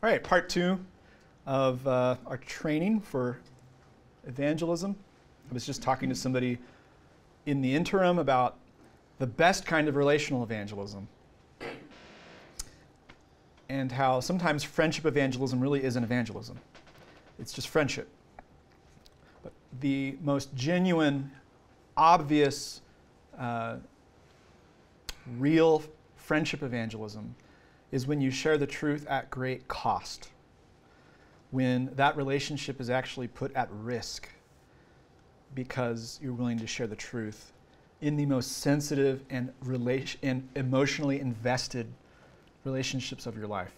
All right, part two of uh, our training for evangelism. I was just talking to somebody in the interim about the best kind of relational evangelism and how sometimes friendship evangelism really isn't evangelism, it's just friendship. But the most genuine, obvious, uh, real friendship evangelism is when you share the truth at great cost, when that relationship is actually put at risk because you're willing to share the truth in the most sensitive and, relation, and emotionally invested relationships of your life.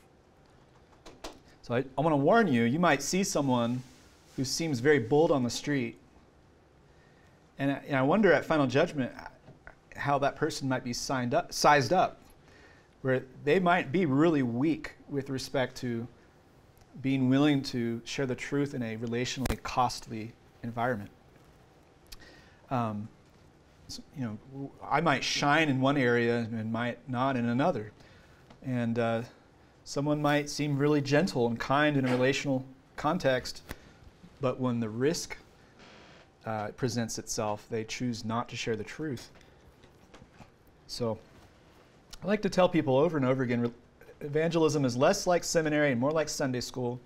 So I, I want to warn you, you might see someone who seems very bold on the street. And I, and I wonder at final judgment how that person might be signed up, sized up where they might be really weak with respect to being willing to share the truth in a relationally costly environment. Um, so, you know, I might shine in one area and might not in another. And uh, someone might seem really gentle and kind in a relational context, but when the risk uh, presents itself, they choose not to share the truth. So, I like to tell people over and over again evangelism is less like seminary and more like Sunday school.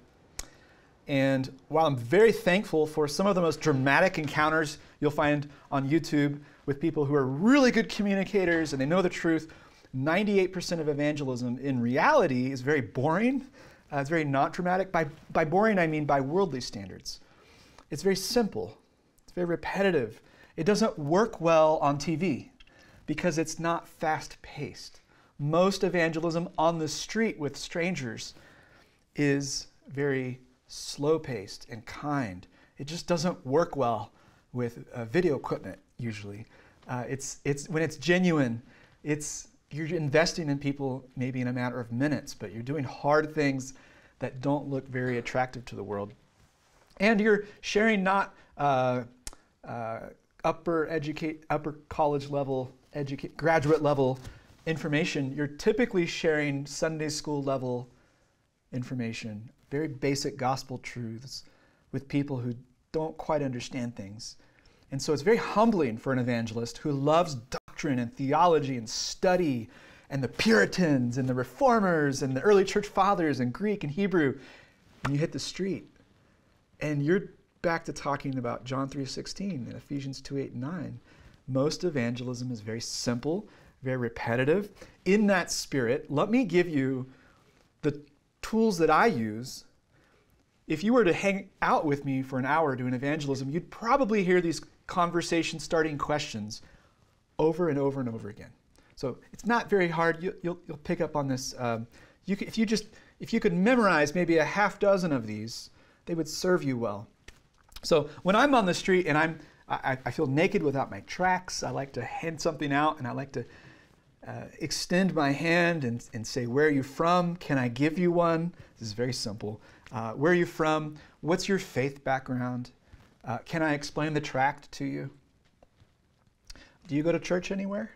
And while I'm very thankful for some of the most dramatic encounters you'll find on YouTube with people who are really good communicators and they know the truth, 98% of evangelism in reality is very boring. Uh, it's very not dramatic. By, by boring, I mean by worldly standards. It's very simple, it's very repetitive. It doesn't work well on TV because it's not fast paced most evangelism on the street with strangers is very slow paced and kind. It just doesn't work well with uh, video equipment usually. Uh, it's, it's, when it's genuine, it's, you're investing in people maybe in a matter of minutes, but you're doing hard things that don't look very attractive to the world. And you're sharing not uh, uh upper educate, upper college level, educate, graduate level information, you're typically sharing Sunday school level information, very basic gospel truths with people who don't quite understand things. And so it's very humbling for an evangelist who loves doctrine and theology and study and the Puritans and the Reformers and the early church fathers and Greek and Hebrew. And you hit the street and you're back to talking about John 3:16 and Ephesians 2:8 and 9. Most evangelism is very simple very repetitive. In that spirit, let me give you the tools that I use. If you were to hang out with me for an hour doing evangelism, you'd probably hear these conversation starting questions over and over and over again. So it's not very hard. You, will you'll, pick up on this. Um, you if you just if you could memorize maybe a half dozen of these, they would serve you well. So when I'm on the street and I'm I, I feel naked without my tracts, I like to hand something out and I like to uh, extend my hand and, and say, Where are you from? Can I give you one? This is very simple. Uh, where are you from? What's your faith background? Uh, can I explain the tract to you? Do you go to church anywhere?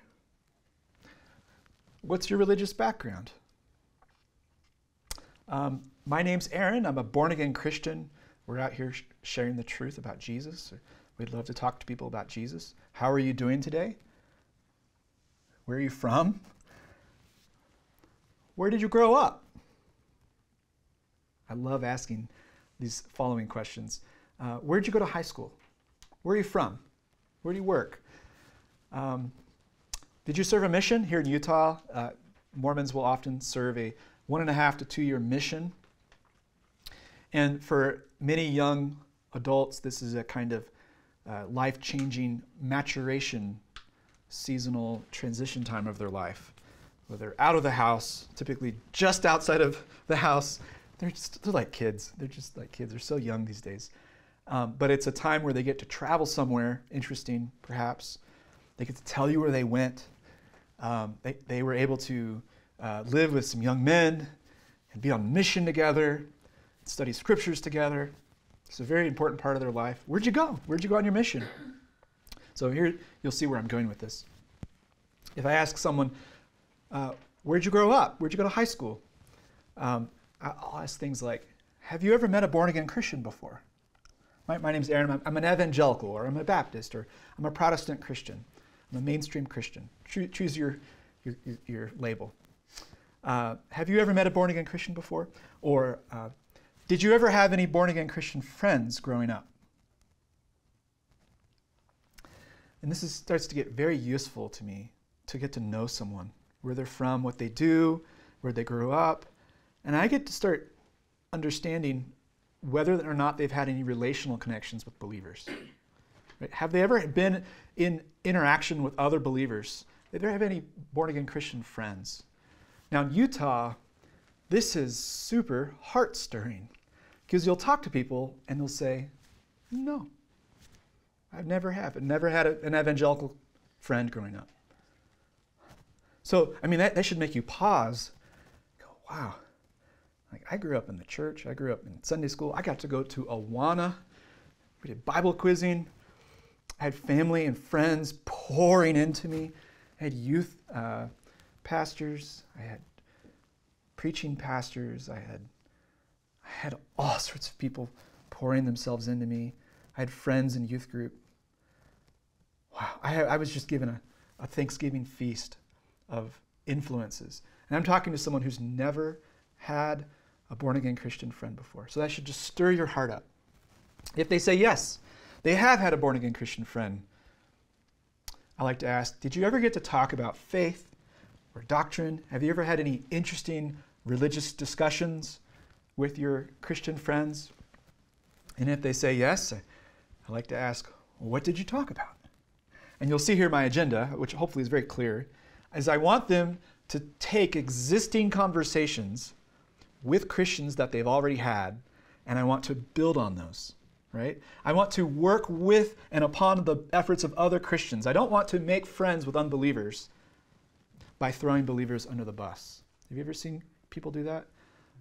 What's your religious background? Um, my name's Aaron. I'm a born again Christian. We're out here sh- sharing the truth about Jesus. We'd love to talk to people about Jesus. How are you doing today? Where are you from? Where did you grow up? I love asking these following questions. Uh, where did you go to high school? Where are you from? Where do you work? Um, did you serve a mission here in Utah? Uh, Mormons will often serve a one and a half to two year mission. And for many young adults, this is a kind of uh, life changing maturation seasonal transition time of their life, where they're out of the house, typically just outside of the house. They're just they're like kids. They're just like kids. They're so young these days. Um, but it's a time where they get to travel somewhere interesting, perhaps. They get to tell you where they went. Um, they, they were able to uh, live with some young men and be on mission together, study scriptures together. It's a very important part of their life. Where'd you go? Where'd you go on your mission? So here you'll see where I'm going with this. If I ask someone, uh, where'd you grow up? Where'd you go to high school? Um, I'll ask things like, Have you ever met a born again Christian before? My, my name's Aaron. I'm, I'm, an evangelical, or I'm a Baptist, or I'm a Protestant Christian. I'm a mainstream Christian. Choose, your, your, your, label. Uh, have you ever met a born again Christian before? Or uh, did you ever have any born again Christian friends growing up? And this is, starts to get very useful to me to get to know someone, where they're from, what they do, where they grew up. And I get to start understanding whether or not they've had any relational connections with believers. Right? Have they ever been in interaction with other believers? Did they have any born again Christian friends? Now, in Utah, this is super heart stirring because you'll talk to people and they'll say, No, I've never have. I've never had a, an evangelical friend growing up. So, I mean, that, that should make you pause. Go, wow. Like, I grew up in the church. I grew up in Sunday school. I got to go to Awana. We did Bible quizzing. I had family and friends pouring into me. I had youth uh, pastors. I had preaching pastors. I had, I had all sorts of people pouring themselves into me. I had friends in youth group. Wow, I, I was just given a, a Thanksgiving feast of influences. And I'm talking to someone who's never had a born again Christian friend before. So that should just stir your heart up. If they say yes, they have had a born again Christian friend, I like to ask Did you ever get to talk about faith or doctrine? Have you ever had any interesting religious discussions with your Christian friends? And if they say yes, I like to ask, What did you talk about? And you'll see here my agenda, which hopefully is very clear, is I want them to take existing conversations with Christians that they've already had, and I want to build on those right? I want to work with and upon the efforts of other Christians. I don't want to make friends with unbelievers by throwing believers under the bus. Have you ever seen people do that?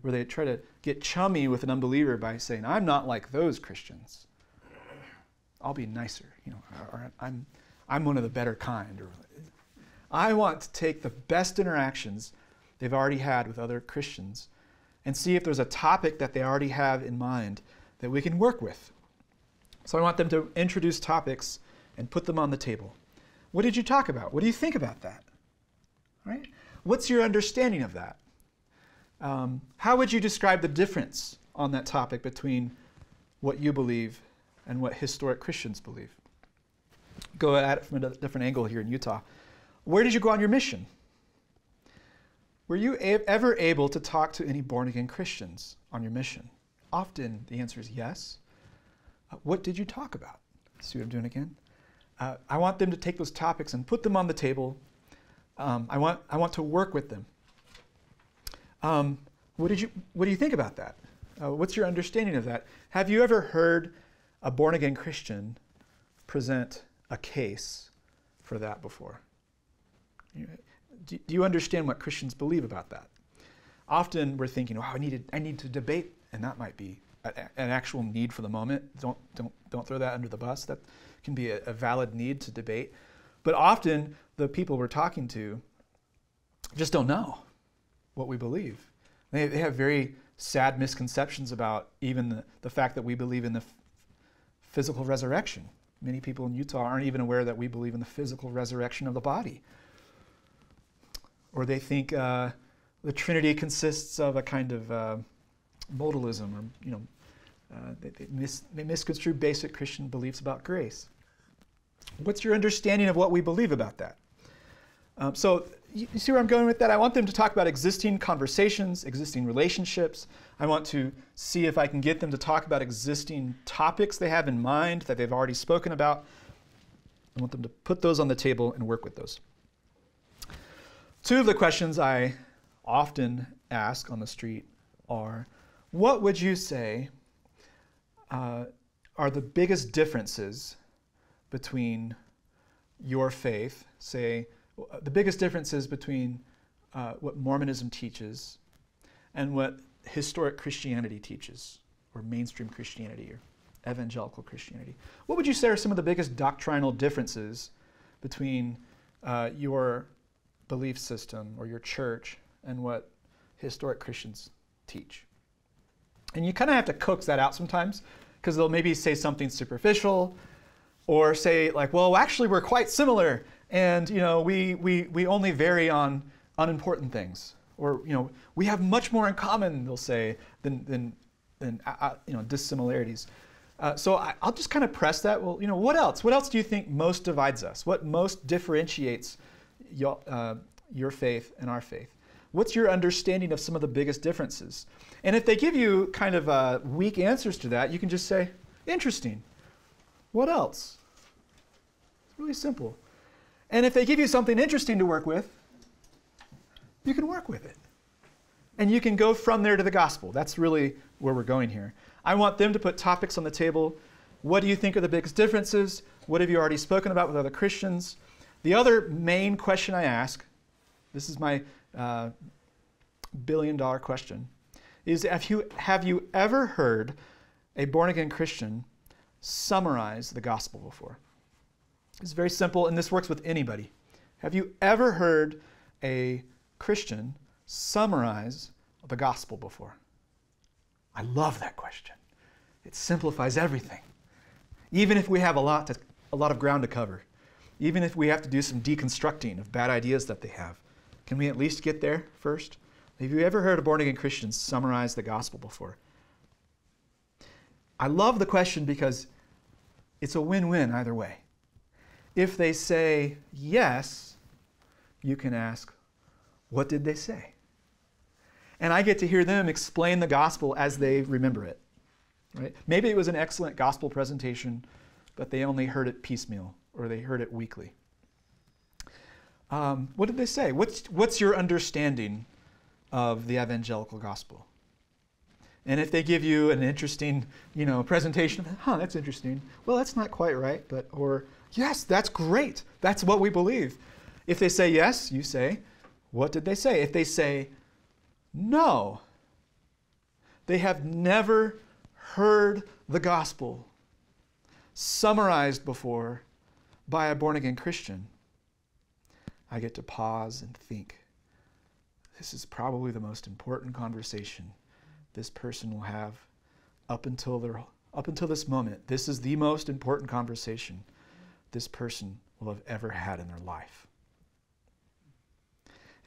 Where they try to get chummy with an unbeliever by saying, I'm not like those Christians. I'll be nicer, you know, or I'm, I'm one of the better kind. Or, I want to take the best interactions they've already had with other Christians and see if there's a topic that they already have in mind that we can work with. So I want them to introduce topics and put them on the table. What did you talk about? What do you think about that? Right? What's your understanding of that? Um, how would you describe the difference on that topic between what you believe and what historic Christians believe? Go at it from a different angle here in Utah. Where did you go on your mission? Were you ever able to talk to any born again Christians on your mission? Often the answer is yes. Uh, what did you talk about? See what I'm doing again? Uh, I want them to take those topics and put them on the table. Um, I, want, I want to work with them. Um, what, did you, what do you think about that? Uh, what's your understanding of that? Have you ever heard a born again Christian present a case for that before? Do, you understand what Christians believe about that? Often we're thinking, oh, I need to, I need to debate, and that might be an actual need for the moment. Don't, don't, don't throw that under the bus. That can be a, a valid need to debate. But often, the people we're talking to just don't know what we believe. They, they have very sad misconceptions about even the, the fact that we believe in the physical resurrection. Many people in Utah aren't even aware that we believe in the physical resurrection of the body. Or they think uh, the Trinity consists of a kind of uh, modalism or you know uh, they, they, mis- they misconstrue basic Christian beliefs about grace. What's your understanding of what we believe about that? Um, so, you, you see where I'm going with that? I want them to talk about existing conversations, existing relationships. I want to see if I can get them to talk about existing topics they have in mind that they've already spoken about. I want them to put those on the table and work with those. Two of the questions I often ask on the street are What would you say uh, are the biggest differences between your faith, say, the biggest differences between uh, what Mormonism teaches and what historic Christianity teaches, or mainstream Christianity, or evangelical Christianity. What would you say are some of the biggest doctrinal differences between uh, your belief system or your church and what historic Christians teach? And you kind of have to coax that out sometimes because they'll maybe say something superficial or say like, well, actually we're quite similar and you know, we, we, we only vary on unimportant things. Or you know, we have much more in common, they'll say, than, than, than uh, uh you know, dissimilarities. Uh, so I, will just kind of press that. Well, you know, what else? What else do you think most divides us? What most differentiates your, uh, your faith and our faith? What's your understanding of some of the biggest differences? And if they give you kind of uh, weak answers to that, you can just say, interesting. What else? It's really simple. And if they give you something interesting to work with, you can work with it. And you can go from there to the gospel. That's really where we're going here. I want them to put topics on the table. What do you think are the biggest differences? What have you already spoken about with other Christians? The other main question I ask this is my uh, billion dollar question is have you, have you ever heard a born again Christian summarize the gospel before? It's very simple, and this works with anybody. Have you ever heard a Christian summarize the gospel before? I love that question. It simplifies everything. Even if we have a lot, to, a lot of ground to cover, even if we have to do some deconstructing of bad ideas that they have, can we at least get there first? Have you ever heard a born again Christian summarize the gospel before? I love the question because it's a win win either way. If they say yes, you can ask, What did they say? and I get to hear them explain the gospel as they remember it. Right? Maybe it was an excellent gospel presentation, but they only heard it piecemeal or they heard it weekly. Um, what did they say? What's, what's your understanding of the evangelical gospel? And if they give you an interesting, you know, presentation, huh, that's interesting. Well, that's not quite right, but or yes, that's great. That's what we believe. If they say yes, you say, what did they say? If they say no. They have never heard the gospel summarized before by a born again Christian. I get to pause and think. This is probably the most important conversation this person will have up until their up until this moment. This is the most important conversation this person will have ever had in their life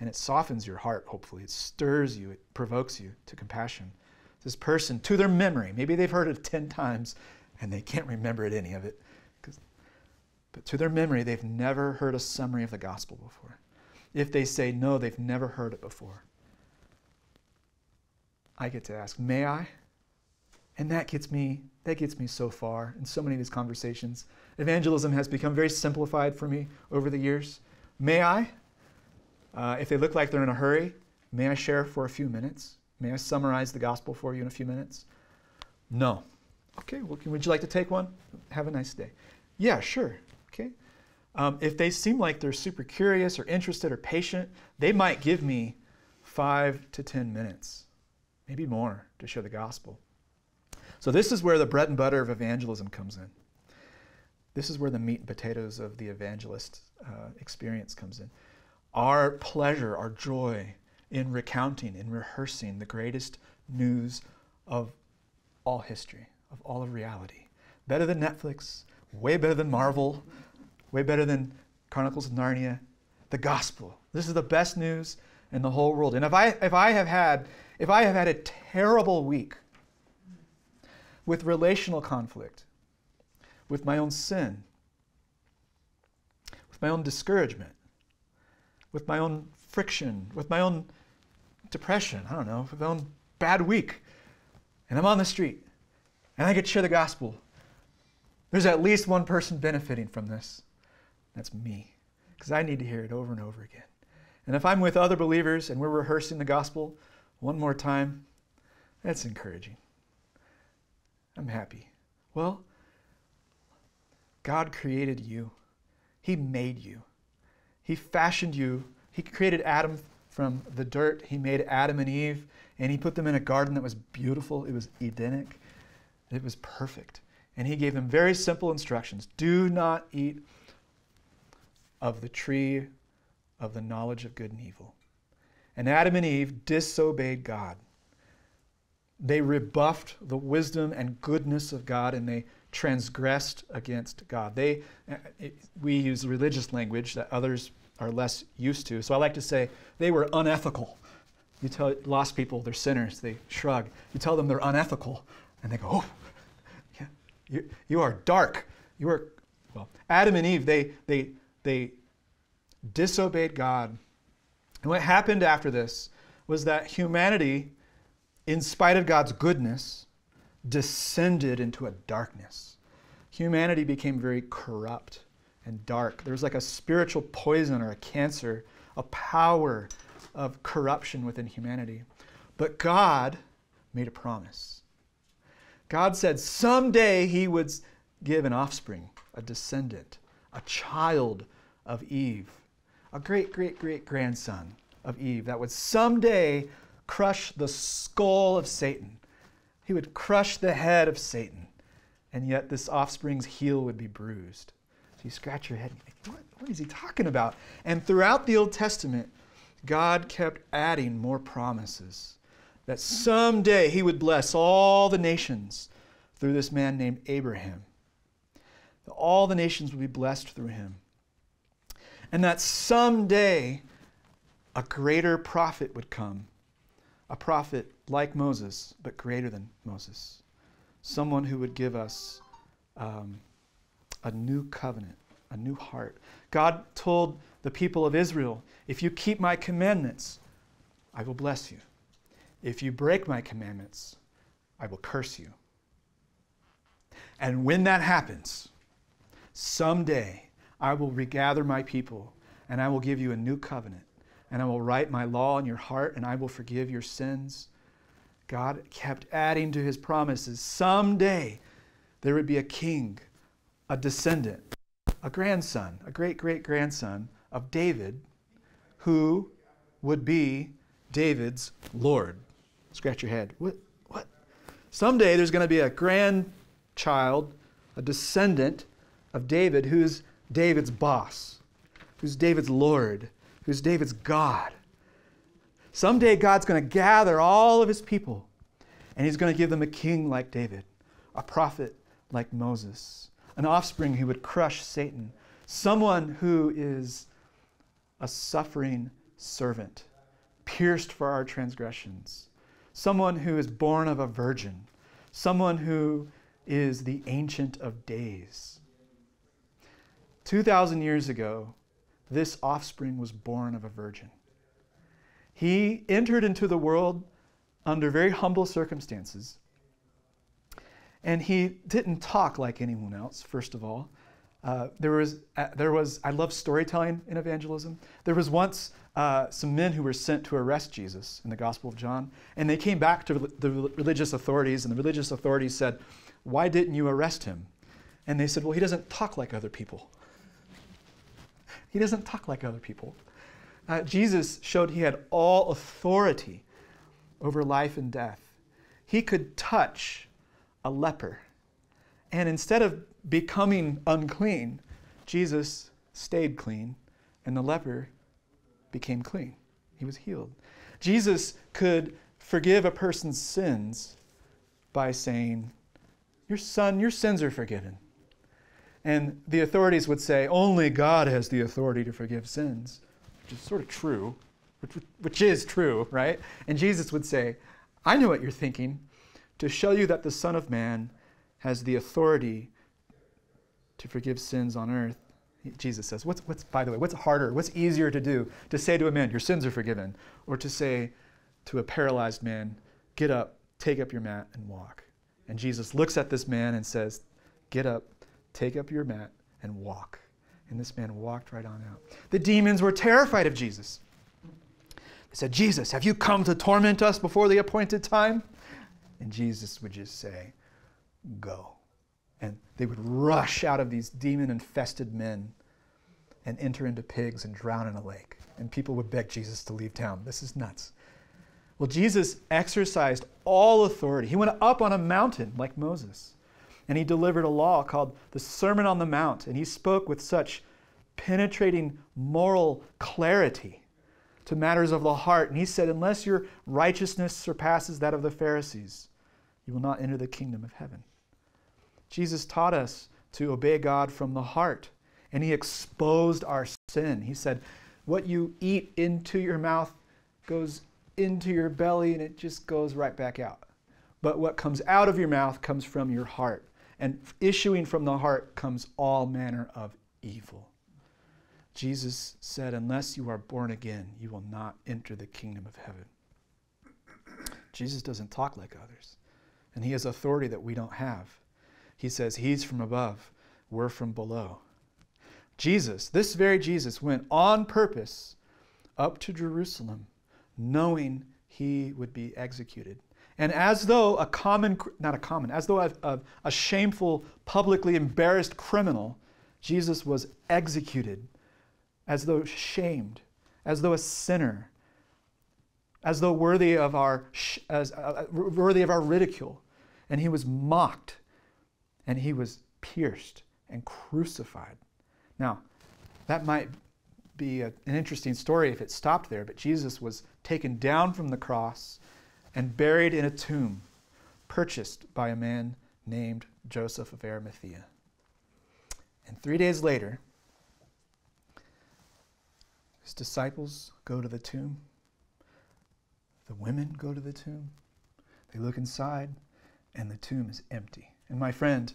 and it softens your heart, hopefully. It stirs you, it provokes you to compassion. This person, to their memory, maybe they've heard it 10 times and they can't remember it, any of it. But to their memory, they've never heard a summary of the gospel before. If they say no, they've never heard it before. I get to ask, may I? And that gets me that gets me so far in so many of these conversations. Evangelism has become very simplified for me over the years. May I? Uh, if they look like they're in a hurry, may I share for a few minutes? May I summarize the gospel for you in a few minutes? No. Okay, well, would you like to take one? Have a nice day. Yeah, sure. Okay. Um, if they seem like they're super curious or interested or patient, they might give me five to 10 minutes, maybe more, to share the gospel. So, this is where the bread and butter of evangelism comes in. This is where the meat and potatoes of the evangelist uh, experience comes in our pleasure, our joy in recounting, in rehearsing the greatest news of all history, of all of reality. Better than Netflix, way better than Marvel, way better than Chronicles of Narnia. The gospel. This is the best news in the whole world. And if I, if I have had if I have had a terrible week with relational conflict, with my own sin, with my own discouragement, with my own friction, with my own depression, I don't know, with my own bad week, and I'm on the street, and I get to share the gospel, there's at least one person benefiting from this. That's me, because I need to hear it over and over again. And if I'm with other believers and we're rehearsing the gospel one more time, that's encouraging. I'm happy. Well, God created you, He made you. He fashioned you. He created Adam from the dirt. He made Adam and Eve, and He put them in a garden that was beautiful. It was Edenic. It was perfect. And He gave them very simple instructions do not eat of the tree of the knowledge of good and evil. And Adam and Eve disobeyed God. They rebuffed the wisdom and goodness of God and they transgressed against God. They, uh, it, we use religious language that others are less used to. So I like to say they were unethical. You tell lost people they're sinners, they shrug. You tell them they're unethical, and they go, oh, yeah, you, you are dark. You are, well, Adam and Eve, they, they, they disobeyed God. And what happened after this was that humanity, in spite of God's goodness, descended into a darkness. Humanity became very corrupt and dark. There was like a spiritual poison or a cancer, a power of corruption within humanity. But God made a promise. God said someday he would give an offspring, a descendant, a child of Eve, a great, great, great grandson of Eve that would someday crush the skull of Satan. He would crush the head of Satan, and yet this offspring's heel would be bruised. So you scratch your head and you think, what, what is he talking about? And throughout the Old Testament, God kept adding more promises that someday he would bless all the nations through this man named Abraham. That all the nations would be blessed through him. And that someday a greater prophet would come, a prophet like Moses, but greater than Moses. Someone who would give us um, a new covenant, a new heart. God told the people of Israel, If you keep my commandments, I will bless you. If you break my commandments, I will curse you. And when that happens, someday I will regather my people and I will give you a new covenant and I will write my law in your heart and I will forgive your sins. God kept adding to his promises. Someday there would be a king, a descendant, a grandson, a great great grandson of David who would be David's Lord. Scratch your head. What? What? Someday there's going to be a grandchild, a descendant of David who's David's boss, who's David's Lord, who's David's God. Someday God's going to gather all of his people and he's going to give them a king like David, a prophet like Moses, an offspring who would crush Satan, someone who is a suffering servant, pierced for our transgressions, someone who is born of a virgin, someone who is the Ancient of Days. 2,000 years ago, this offspring was born of a virgin. He entered into the world under very humble circumstances. And he didn't talk like anyone else, first of all. Uh, there was, uh, there was, I love storytelling in evangelism. There was once uh, some men who were sent to arrest Jesus in the Gospel of John, and they came back to the religious authorities, and the religious authorities said, Why didn't you arrest him? And they said, Well, he doesn't talk like other people. He doesn't talk like other people. Uh, Jesus showed he had all authority over life and death. He could touch a leper. And instead of becoming unclean, Jesus stayed clean, and the leper became clean. He was healed. Jesus could forgive a person's sins by saying, Your son, your sins are forgiven. And the authorities would say, only God has the authority to forgive sins, which is sort of true, which, which is true, right? And Jesus would say, I know what you're thinking, to show you that the Son of Man has the authority to forgive sins on earth. Jesus says, what's, what's, by the way, what's harder, what's easier to do? To say to a man, your sins are forgiven, or to say to a paralyzed man, get up, take up your mat, and walk. And Jesus looks at this man and says, get up, Take up your mat and walk. And this man walked right on out. The demons were terrified of Jesus. They said, Jesus, have you come to torment us before the appointed time? And Jesus would just say, Go. And they would rush out of these demon infested men and enter into pigs and drown in a lake. And people would beg Jesus to leave town. This is nuts. Well, Jesus exercised all authority. He went up on a mountain like Moses and he delivered a law called the Sermon on the Mount. And he spoke with such penetrating moral clarity to matters of the heart. And he said, Unless your righteousness surpasses that of the Pharisees, you will not enter the kingdom of heaven. Jesus taught us to obey God from the heart, and he exposed our sin. He said, What you eat into your mouth goes into your belly and it just goes right back out. But what comes out of your mouth comes from your heart. And issuing from the heart comes all manner of evil. Jesus said, Unless you are born again, you will not enter the kingdom of heaven. Jesus doesn't talk like others, and he has authority that we don't have. He says, He's from above, we're from below. Jesus, this very Jesus, went on purpose up to Jerusalem, knowing he would be executed. And as though a common, not a common, as though a, a, a shameful, publicly embarrassed criminal, Jesus was executed as though shamed, as though a sinner, as though worthy of our, as, uh, uh, worthy of our ridicule. And he was mocked, and he was pierced and crucified. Now, that might be a, an interesting story if it stopped there, but Jesus was taken down from the cross and buried in a tomb purchased by a man named Joseph of Arimathea. And three days later, his disciples go to the tomb. The women go to the tomb. They look inside, and the tomb is empty. And my friend,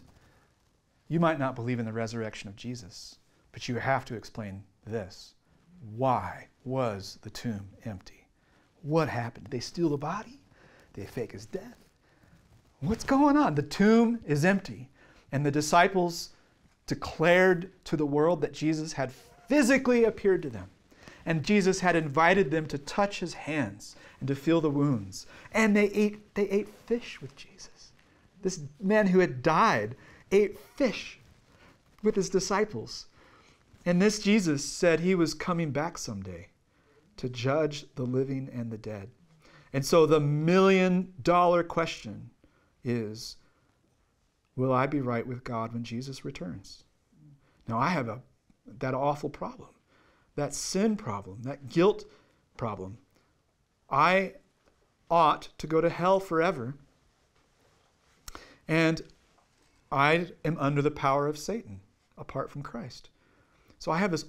you might not believe in the resurrection of Jesus, but you have to explain this. Why was the tomb empty? What happened? Did they steal the body? They fake his death? What's going on? The tomb is empty. And the disciples declared to the world that Jesus had physically appeared to them and Jesus had invited them to touch his hands and to feel the wounds. And they ate, they ate fish with Jesus. This man who had died ate fish with his disciples. And this Jesus said he was coming back someday to judge the living and the dead. And so the million dollar question is Will I be right with God when Jesus returns? Now, I have a, that awful problem that sin problem, that guilt problem. I ought to go to hell forever. And I am under the power of Satan apart from Christ. So I have this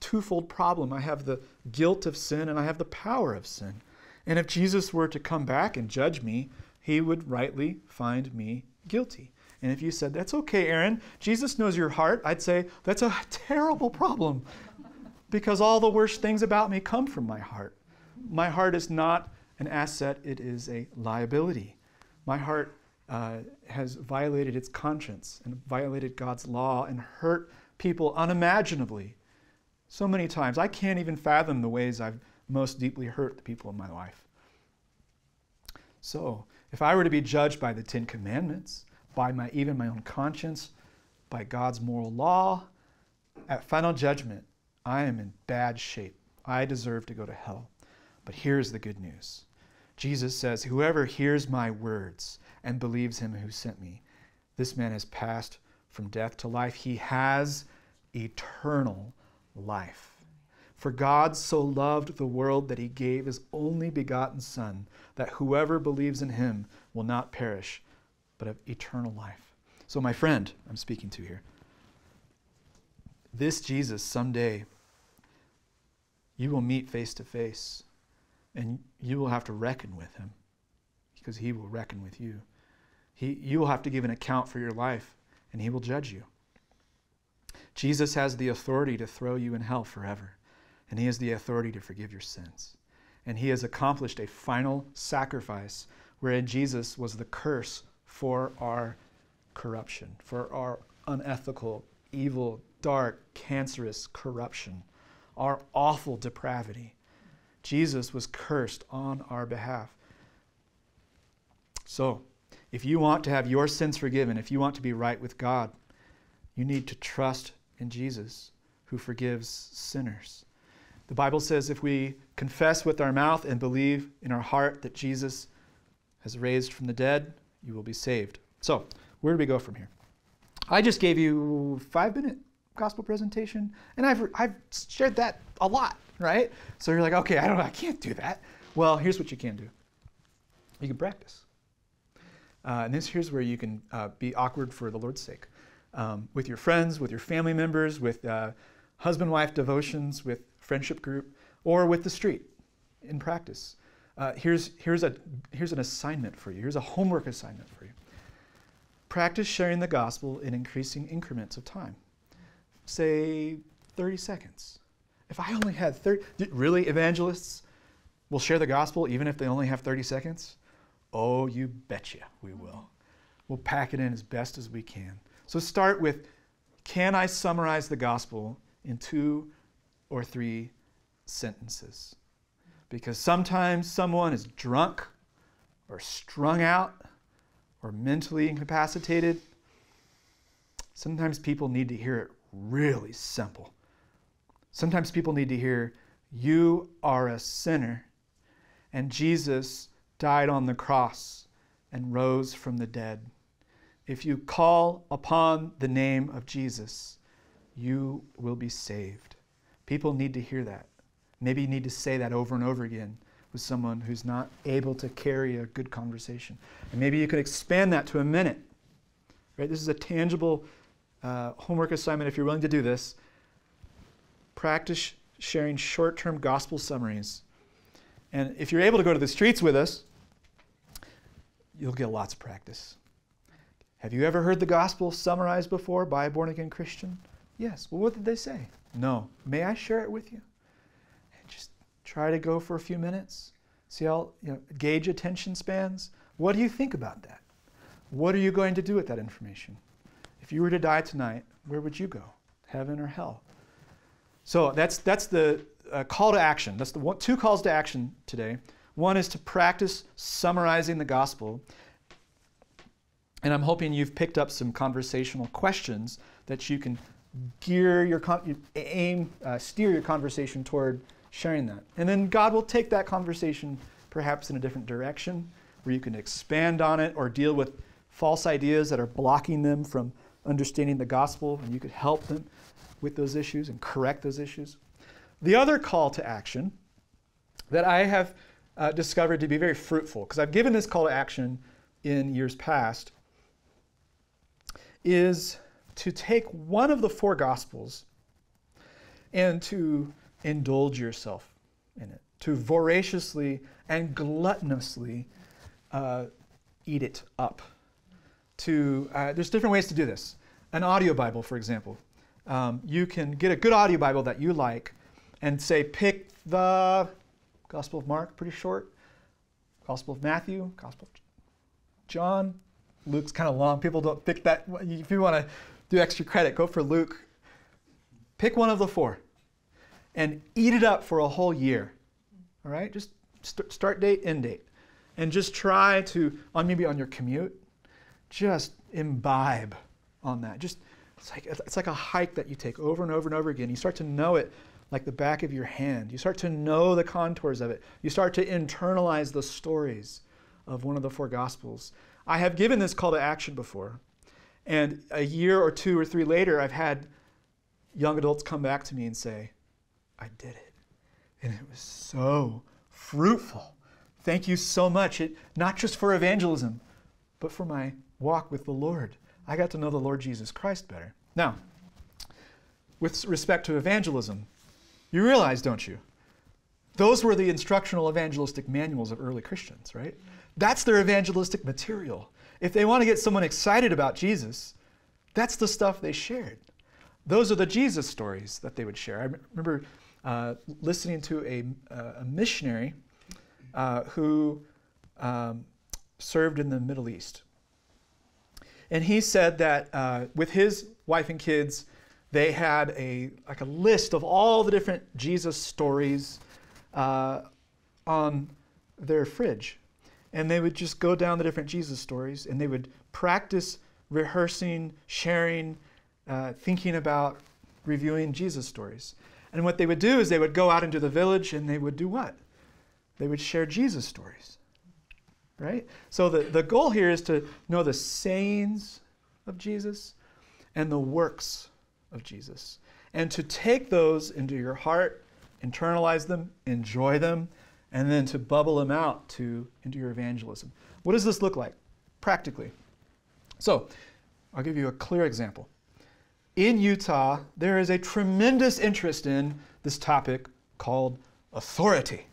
twofold problem. I have the guilt of sin and I have the power of sin. And if Jesus were to come back and judge me, he would rightly find me guilty. And if you said, That's okay, Aaron, Jesus knows your heart, I'd say, That's a terrible problem because all the worst things about me come from my heart. My heart is not an asset, it is a liability. My heart uh, has violated its conscience and violated God's law and hurt people unimaginably so many times. I can't even fathom the ways I've most deeply hurt the people in my life. So, if I were to be judged by the Ten Commandments, by my, even my own conscience, by God's moral law, at final judgment, I am in bad shape. I deserve to go to hell. But here's the good news Jesus says, Whoever hears my words and believes him who sent me, this man has passed from death to life. He has eternal life. For God so loved the world that he gave his only begotten Son, that whoever believes in him will not perish, but have eternal life. So, my friend, I'm speaking to here, this Jesus someday you will meet face to face and you will have to reckon with him because he will reckon with you. He, you will have to give an account for your life and he will judge you. Jesus has the authority to throw you in hell forever, and he has the authority to forgive your sins. And he has accomplished a final sacrifice wherein Jesus was the curse for our corruption, for our unethical, evil, dark, cancerous corruption, our awful depravity. Jesus was cursed on our behalf. So, if you want to have your sins forgiven, if you want to be right with God, you need to trust in Jesus who forgives sinners. The Bible says if we confess with our mouth and believe in our heart that Jesus has raised from the dead, you will be saved. So, where do we go from here? I just gave you five minute gospel presentation, and I've, I've shared that a lot, right? So you're like, okay, I don't, I can't do that. Well, here's what you can do. You can practice. uh, and this here's where you can uh, be awkward for the Lord's sake, um, with your friends, with your family members, with uh, husband-wife devotions, with friendship group, or with the street in practice. Uh, here's, here's, a, here's an assignment for you. Here's a homework assignment for you. Practice sharing the gospel in increasing increments of time. Say 30 seconds. If I only had 30, really, evangelists will share the gospel even if they only have 30 seconds? Oh, you betcha we will. We'll pack it in as best as we can. So start with can I summarize the gospel in two or three sentences? Because sometimes someone is drunk or strung out or mentally incapacitated. Sometimes people need to hear it really simple. Sometimes people need to hear, You are a sinner, and Jesus died on the cross and rose from the dead. If you call upon the name of Jesus, you will be saved. People need to hear that. Maybe you need to say that over and over again with someone who's not able to carry a good conversation. And maybe you could expand that to a minute. Right? This is a tangible uh, homework assignment if you're willing to do this. Practice sharing short term gospel summaries. And if you're able to go to the streets with us, you'll get lots of practice. Have you ever heard the gospel summarized before by a born again Christian? Yes. Well, what did they say? No. May I share it with you? And just try to go for a few minutes. See how, you know, gauge attention spans. What do you think about that? What are you going to do with that information? If you were to die tonight, where would you go? Heaven or hell? So that's, that's the uh, call to action. That's the one, two calls to action today. One is to practice summarizing the gospel. And I'm hoping you've picked up some conversational questions that you can gear your aim, uh, steer your conversation toward sharing that. And then God will take that conversation perhaps in a different direction where you can expand on it or deal with false ideas that are blocking them from understanding the gospel, and you could help them with those issues and correct those issues. The other call to action that I have uh, discovered to be very fruitful, because I've given this call to action in years past, is to take one of the four gospels and to indulge yourself in it, to voraciously and gluttonously uh, eat it up. To uh, there's different ways to do this. An audio Bible, for example, um, you can get a good audio Bible that you like, and say pick the Gospel of Mark, pretty short. Gospel of Matthew, Gospel of John. Luke's kind of long. People don't pick that. If you want to do extra credit, go for Luke. Pick one of the four and eat it up for a whole year. All right? Just st- start date, end date. And just try to, on maybe on your commute, just imbibe on that. Just it's like it's like a hike that you take over and over and over again. You start to know it like the back of your hand. You start to know the contours of it. You start to internalize the stories of one of the four gospels. I have given this call to action before. And a year or two or three later, I've had young adults come back to me and say, I did it. And it was so fruitful. Thank you so much. It, not just for evangelism, but for my walk with the Lord. I got to know the Lord Jesus Christ better. Now, with respect to evangelism, you realize, don't you? Those were the instructional evangelistic manuals of early Christians, right? That's their evangelistic material. If they want to get someone excited about Jesus, that's the stuff they shared. Those are the Jesus stories that they would share. I remember uh, listening to a, uh, a missionary uh, who um, served in the Middle East. And he said that uh, with his wife and kids, they had a like a list of all the different Jesus stories uh, on their fridge, and they would just go down the different Jesus stories, and they would practice rehearsing, sharing, uh, thinking about reviewing Jesus stories. And what they would do is they would go out into the village and they would do what? They would share Jesus stories. Right? So the, the goal here is to know the sayings of Jesus and the works of Jesus. And to take those into your heart, internalize them, enjoy them, and then to bubble them out to into your evangelism. What does this look like? practically. So, I'll give you a clear example. In Utah, there is a tremendous interest in this topic called authority.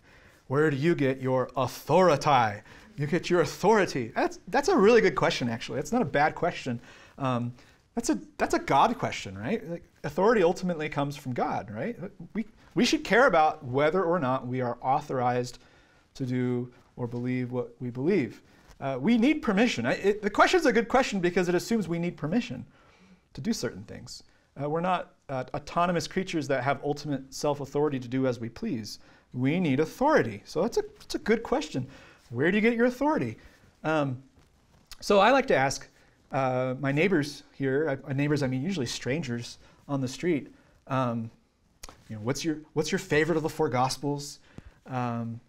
Where do you get your authority? You get your authority. That's, that's a really good question, actually. It's not a bad question. Um, that's a, that's a God question, right? Like, authority ultimately comes from God, right? We, we should care about whether or not we are authorized to do or believe what we believe. Uh, we need permission. I, it, the question is a good question because it assumes we need permission to do certain things. Uh, we're not uh, autonomous creatures that have ultimate self authority to do as we please. We need authority. So that's a, that's a good question. Where do you get your authority? Um, so I like to ask uh, my neighbors here, I, neighbors, I mean usually strangers on the street, um, you know, what's your, what's your favorite of the four Gospels? Um,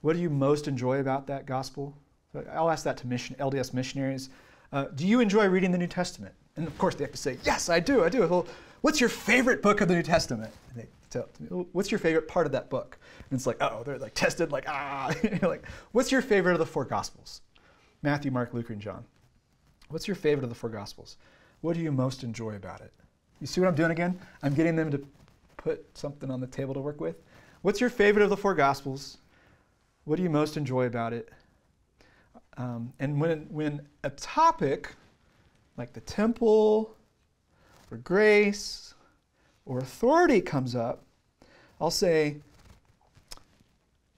what do you most enjoy about that Gospel? So I'll ask that to mission, LDS missionaries. Uh, do you enjoy reading the New Testament? And of course, they have to say, Yes, I do, I do. Well, what's your favorite book of the New Testament? And they tell me, What's your favorite part of that book? And it's like, Oh, they're like tested, like, ah. like, what's your favorite of the four Gospels? Matthew, Mark, Luke, and John. What's your favorite of the four Gospels? What do you most enjoy about it? You see what I'm doing again? I'm getting them to put something on the table to work with. What's your favorite of the four Gospels? What do you most enjoy about it? Um, and when, when a topic like the temple or grace or authority comes up, I'll say,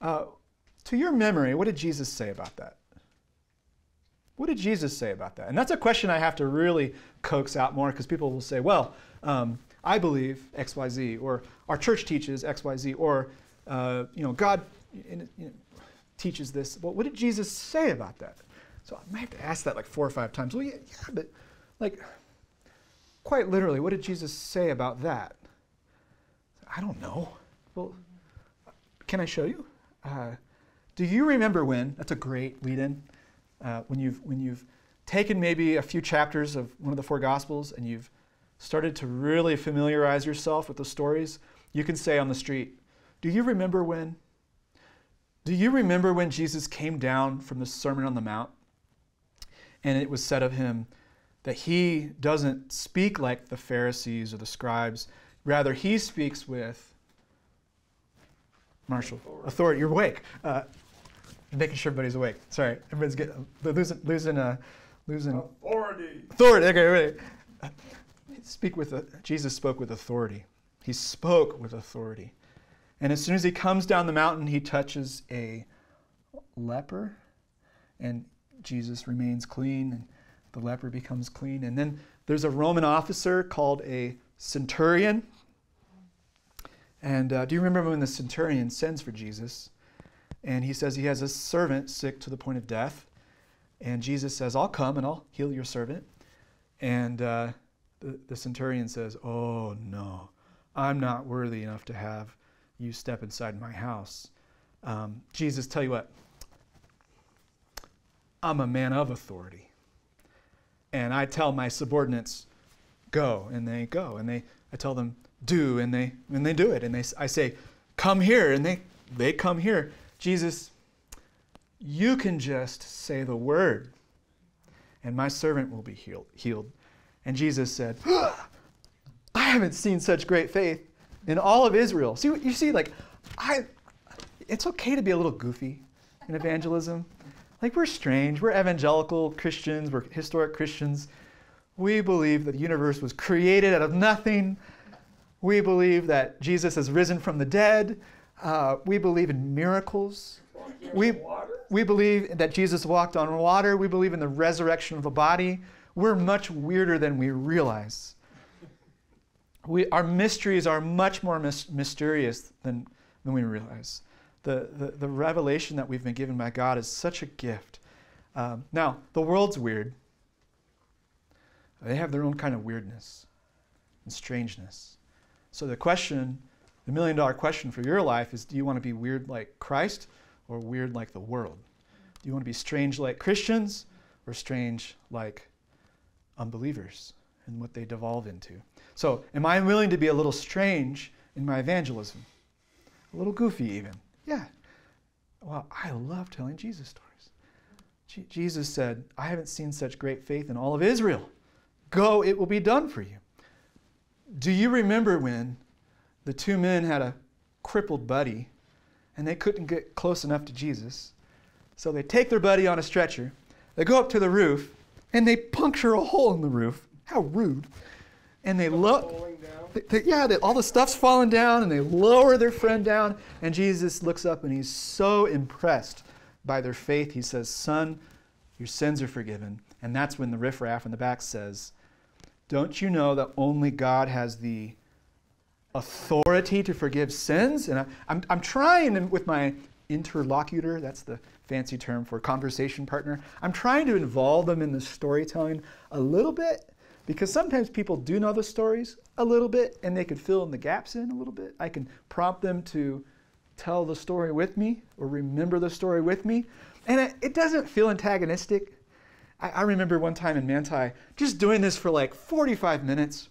uh, to your memory, what did Jesus say about that? What did Jesus say about that? And that's a question I have to really coax out more because people will say, well, um, I believe XYZ, or our church teaches XYZ, or uh, you know, God you know, teaches this. Well, what did Jesus say about that? So I might have to ask that like four or five times. Well, yeah, yeah but like, quite literally, what did Jesus say about that? I don't know. Well, can I show you? Uh, do you remember when? That's a great lead-in. Uh, when you've when you've taken maybe a few chapters of one of the four Gospels and you've started to really familiarize yourself with the stories, you can say on the street, "Do you remember when?" Do you remember when Jesus came down from the Sermon on the Mount, and it was said of him, that he doesn't speak like the Pharisees or the scribes. Rather, he speaks with Marshall authority. authority. You're awake. Uh, making sure everybody's awake. Sorry, everybody's getting losing losing uh, losing authority. Authority. Okay. Uh, speak with uh, Jesus spoke with authority. He spoke with authority, and as soon as he comes down the mountain, he touches a leper, and Jesus remains clean. And the leper becomes clean. And then there's a Roman officer called a centurion. And uh, do you remember when the centurion sends for Jesus? And he says he has a servant sick to the point of death. And Jesus says, I'll come and I'll heal your servant. And uh, the, the centurion says, Oh, no, I'm not worthy enough to have you step inside my house. Um, Jesus, tell you what, I'm a man of authority and I tell my subordinates, go, and they go, and they, I tell them, do, and they, and they do it, and they, I say, come here, and they, they come here. Jesus, you can just say the word, and my servant will be healed. And Jesus said, I haven't seen such great faith in all of Israel. See, you see, like, I, it's okay to be a little goofy in evangelism. Like, we're strange. We're evangelical Christians. We're historic Christians. We believe that the universe was created out of nothing. We believe that Jesus has risen from the dead. Uh, we believe in miracles. We, we believe that Jesus walked on water. We believe in the resurrection of the body. We're much weirder than we realize. We, our mysteries are much more mis- mysterious than, than we realize the, the, the revelation that we've been given by God is such a gift. Um, now, the world's weird. They have their own kind of weirdness and strangeness. So, the question, the million dollar question for your life is do you want to be weird like Christ or weird like the world? Do you want to be strange like Christians or strange like unbelievers and what they devolve into? So, am I willing to be a little strange in my evangelism? A little goofy, even. Yeah. Well, I love telling Jesus stories. Jesus said, I haven't seen such great faith in all of Israel. Go, it will be done for you. Do you remember when the two men had a crippled buddy and they couldn't get close enough to Jesus? So they take their buddy on a stretcher, they go up to the roof, and they puncture a hole in the roof. How rude. And they look. yeah, they, all the stuff's falling down, and they lower their friend down. And Jesus looks up and he's so impressed by their faith. He says, Son, your sins are forgiven. And that's when the riffraff in the back says, Don't you know that only God has the authority to forgive sins? And I, I'm, I'm trying with my interlocutor, that's the fancy term for conversation partner, I'm trying to involve them in the storytelling a little bit because sometimes people do know the stories a little bit and they could fill in the gaps in a little bit. I can prompt them to tell the story with me or remember the story with me. And it, it doesn't feel antagonistic. I, I remember one time in Manti just doing this for like 45 minutes.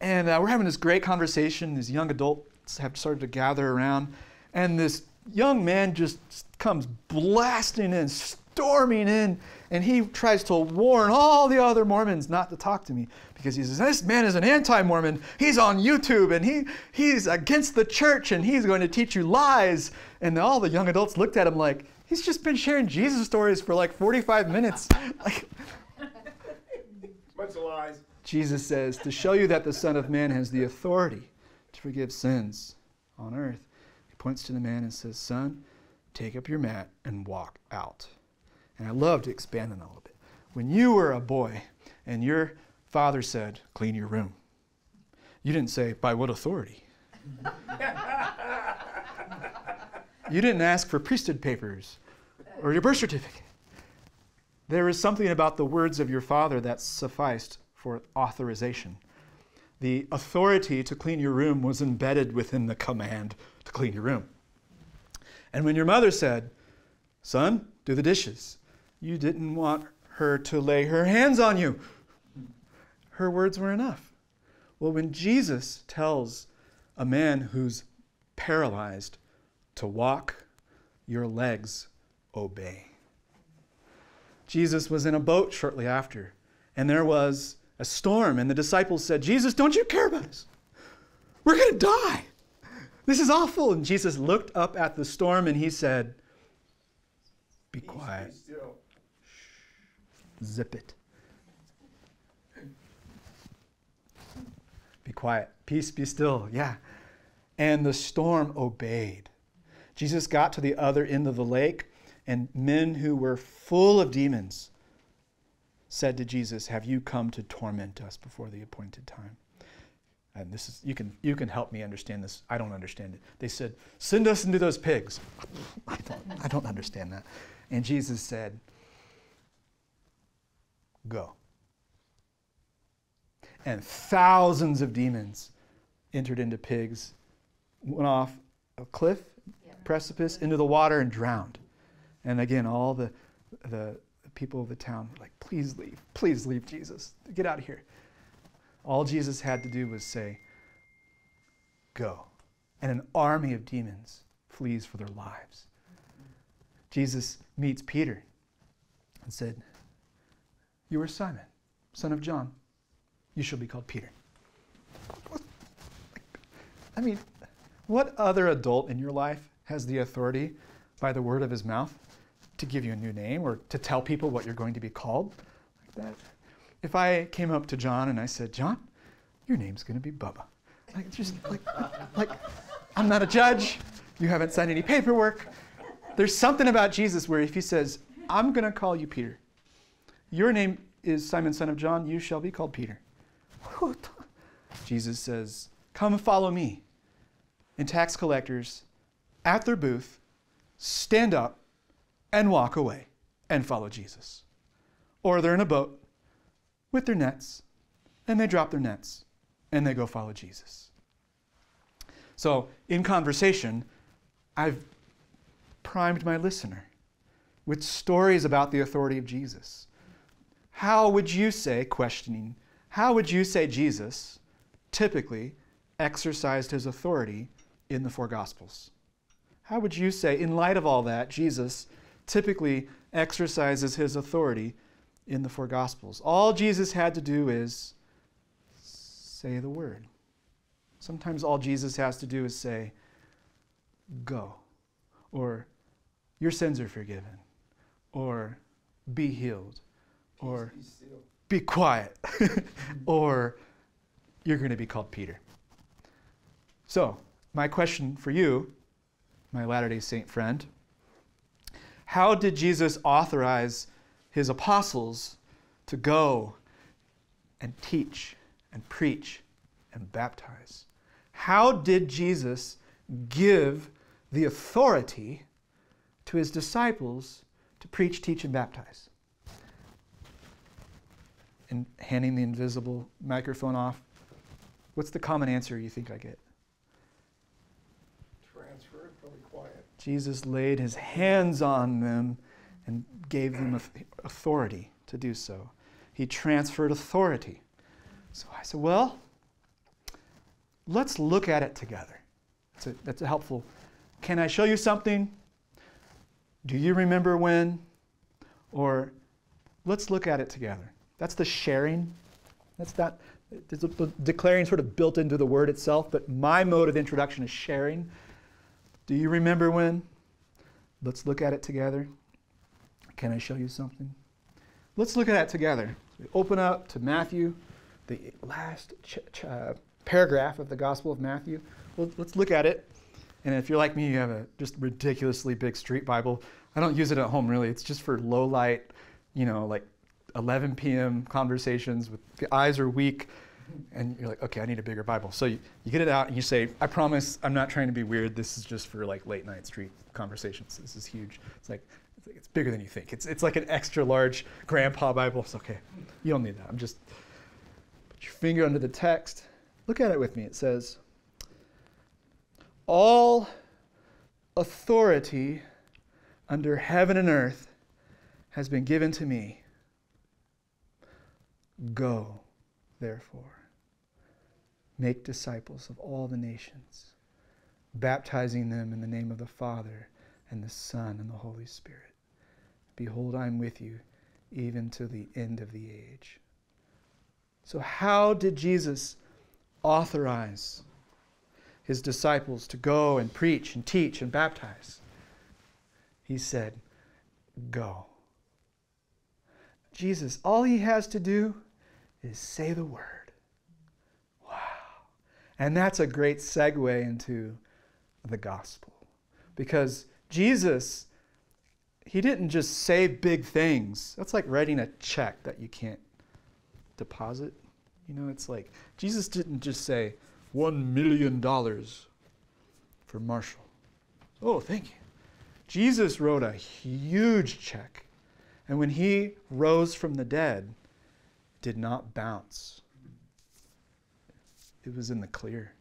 And uh, we're having this great conversation. These young adults have started to gather around. And this young man just comes blasting in, storming in, and he tries to warn all the other Mormons not to talk to me because he says, This man is an anti Mormon. He's on YouTube and he, he's against the church and he's going to teach you lies. And all the young adults looked at him like, He's just been sharing Jesus stories for like 45 minutes. like, Bunch of lies. Jesus says, To show you that the Son of Man has the authority to forgive sins on earth, he points to the man and says, Son, take up your mat and walk out. And I love to expand on that a little bit. When you were a boy and your father said, clean your room, you didn't say, by what authority? you didn't ask for priesthood papers or your birth certificate. There is something about the words of your father that sufficed for authorization. The authority to clean your room was embedded within the command to clean your room. And when your mother said, Son, do the dishes, you didn't want her to lay her hands on you. Her words were enough. Well, when Jesus tells a man who's paralyzed to walk, your legs obey. Jesus was in a boat shortly after, and there was a storm, and the disciples said, Jesus, don't you care about us? We're going to die. This is awful. And Jesus looked up at the storm and he said, Be quiet. Zip it. Be quiet. Peace, be still. Yeah. And the storm obeyed. Jesus got to the other end of the lake, and men who were full of demons said to Jesus, Have you come to torment us before the appointed time? And this is you can you can help me understand this. I don't understand it. They said, Send us into those pigs. I don't I don't understand that. And Jesus said, Go. And thousands of demons entered into pigs, went off a cliff, yeah. precipice, into the water, and drowned. And again, all the, the people of the town were like, please leave, please leave, Jesus. Get out of here. All Jesus had to do was say, go. And an army of demons flees for their lives. Jesus meets Peter and said, you are Simon, son of John. You shall be called Peter. I mean, what other adult in your life has the authority by the word of his mouth to give you a new name or to tell people what you're going to be called like that? If I came up to John and I said, John, your name's going to be Bubba. Like, just like, like, I'm not a judge. You haven't signed any paperwork. There's something about Jesus where if he says, I'm going to call you Peter, your name is Simon, son of John. You shall be called Peter. Jesus says, Come follow me. And tax collectors at their booth stand up and walk away and follow Jesus. Or they're in a boat with their nets and they drop their nets and they go follow Jesus. So, in conversation, I've primed my listener with stories about the authority of Jesus. How would you say, questioning, how would you say Jesus typically exercised his authority in the four Gospels? How would you say, in light of all that, Jesus typically exercises his authority in the four Gospels. All Jesus had to do is say the word. Sometimes all Jesus has to do is say, Go, or Your sins are forgiven, or Be healed, or Be quiet, or You're going to be called Peter. So, my question for you, my Latter day Saint friend, how did Jesus authorize his apostles to go and teach and preach and baptize? How did Jesus give the authority to his disciples to preach, teach, and baptize? And handing the invisible microphone off, what's the common answer you think I get? Transfer, probably quiet. Jesus laid his hands on them and gave them authority to do so. He transferred authority. So I said, well, let's look at it together. That's a, that's a helpful. Can I show you something? Do you remember when? Or let's look at it together. That's the sharing. That's that. It's declaring sort of built into the word itself, but my mode of introduction is sharing. Do you remember when? Let's look at it together. Can I show you something? Let's look at that together. we open up to Matthew, the last uh, paragraph of the Gospel of Matthew. Well, let's look at it. And if you're like me, you have a just ridiculously big street Bible. I don't use it at home really. It's just for low light, you know, like 11 p.m. conversations with the eyes are weak and you're like, okay, I need a bigger Bible. So you, you get it out and you say, I promise I'm not trying to be weird. This is just for like late night street conversations. This is huge. It's like, it's, like, it's bigger than you think. It's, it's like an extra large grandpa Bible. It's okay. You don't need that. I'm just, put your finger under the text. Look at it with me. It says, All authority under heaven and earth has been given to me. Go, therefore Make disciples of all the nations, baptizing them in the name of the Father and the Son and the Holy Spirit. Behold, I am with you even to the end of the age. So, how did Jesus authorize his disciples to go and preach and teach and baptize? He said, Go. Jesus, all he has to do is say the word. And that's a great segue into the gospel. Because Jesus, he didn't just say big things. That's like writing a check that you can't deposit. You know, it's like Jesus didn't just say $1 million for Marshall. Oh, thank you. Jesus wrote a huge check. And when he rose from the dead, did not bounce it was in the clear.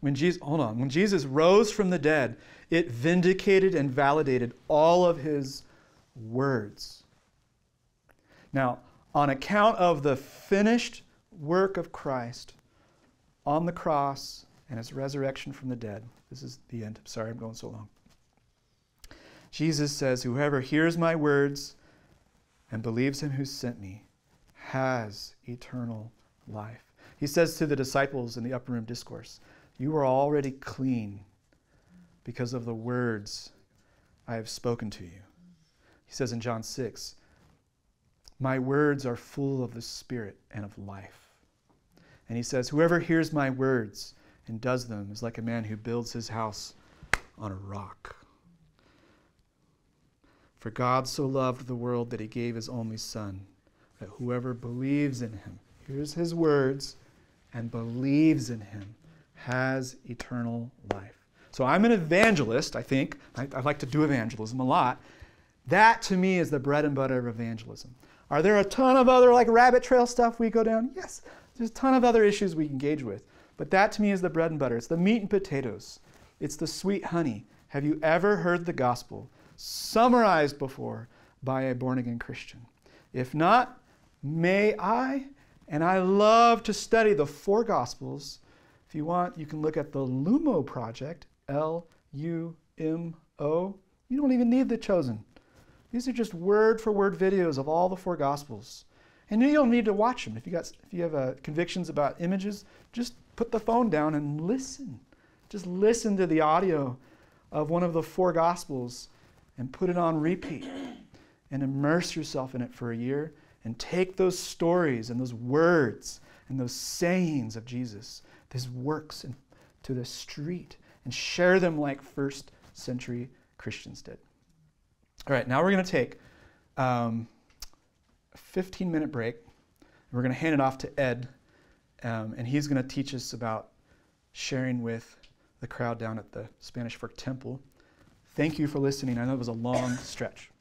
When Jesus, hold on, when Jesus rose from the dead, it vindicated and validated all of his words. Now, on account of the finished work of Christ on the cross and his resurrection from the dead, this is the end. Sorry, I'm going so long. Jesus says, Whoever hears my words and believes him who sent me has eternal life. He says to the disciples in the upper room discourse, You are already clean because of the words I have spoken to you. He says in John 6, My words are full of the Spirit and of life. And he says, Whoever hears my words and does them is like a man who builds his house on a rock. For God so loved the world that he gave his only Son, that whoever believes in him, hears his words, and believes in him has eternal life. So I'm an evangelist, I think. I, I, like to do evangelism a lot. That to me is the bread and butter of evangelism. Are there a ton of other like rabbit trail stuff we go down? Yes. There's a ton of other issues we engage with. But that to me is the bread and butter. It's the meat and potatoes. It's the sweet honey. Have you ever heard the gospel summarized before by a born again Christian? If not, may I and I love to study the four Gospels. If you want, you can look at the Lumo Project, L U M O. You don't even need the chosen. These are just word for word videos of all the four Gospels. And you don't need to watch them. If you, got, if you have uh, convictions about images, just put the phone down and listen. Just listen to the audio of one of the four Gospels and put it on repeat and immerse yourself in it for a year and take those stories and those words and those sayings of Jesus, his works, and to the street and share them like first century Christians did. All right, now we're going to take um, a 15 minute break. And we're going to hand it off to Ed, um, and he's going to teach us about sharing with the crowd down at the Spanish Fork Temple. Thank you for listening. I know it was a long stretch.